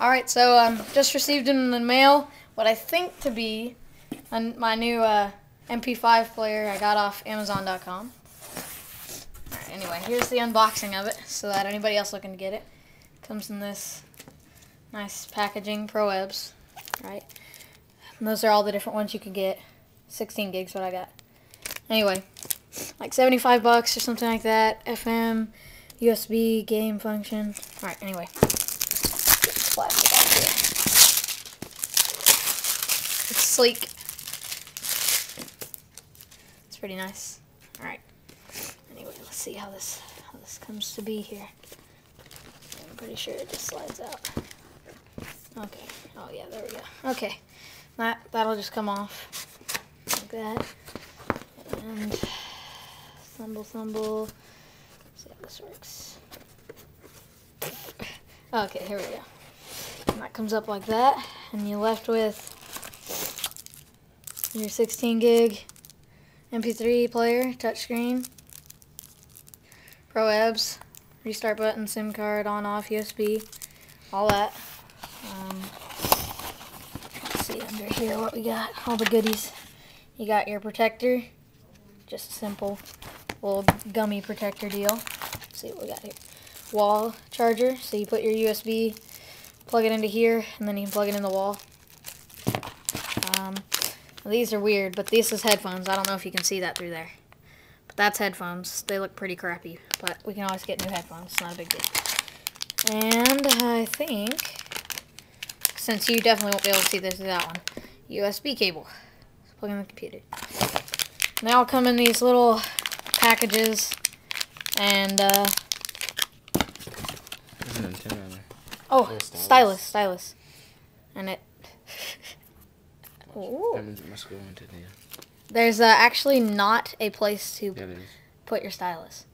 Alright, so um, just received in the mail what I think to be my new uh, MP5 player I got off Amazon.com. Alright, anyway, here's the unboxing of it so that anybody else looking to get it. Comes in this nice packaging, Pro Ebiz, right? And those are all the different ones you can get. 16 gigs what I got. Anyway, like 75 bucks or something like that. FM, USB, game function. Alright, anyway plastic here. It's sleek. It's pretty nice. Alright. Anyway, let's see how this how this comes to be here. I'm pretty sure it just slides out. Okay. Oh yeah, there we go. Okay. That that'll just come off. Like that. And thumble thumble. Let's see how this works. Okay, here we go. That comes up like that. And you're left with your 16 gig MP3 player, touchscreen, Pro Ebiz, restart button, SIM card, on off, USB, all that. Um, let's see under here what we got, all the goodies. You got your protector, just a simple little gummy protector deal. Let's see what we got here. Wall charger, so you put your USB plug it into here, and then you can plug it in the wall. Um, these are weird, but this is headphones. I don't know if you can see that through there. But that's headphones. They look pretty crappy, but we can always get new headphones. It's not a big deal. And I think, since you definitely won't be able to see this through that one, USB cable. Let's plug in the computer. All come in these little packages, and uh, Oh, stylus. stylus, stylus. And it... Ooh. That means it must go into there. There's uh, actually not a place to yeah, put your stylus.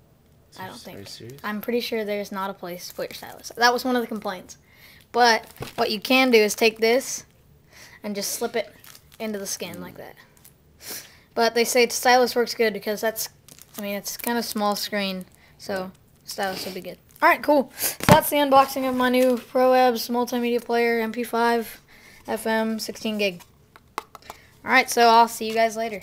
I don't think. I'm pretty sure there's not a place to put your stylus. That was one of the complaints. But what you can do is take this and just slip it into the skin mm. like that. But they say stylus works good because that's, I mean, it's kind of small screen, so stylus will be good. Alright, cool. So that's the unboxing of my new Pro Ebiz multimedia player, MP5, FM, 16 gig. Alright, so I'll see you guys later.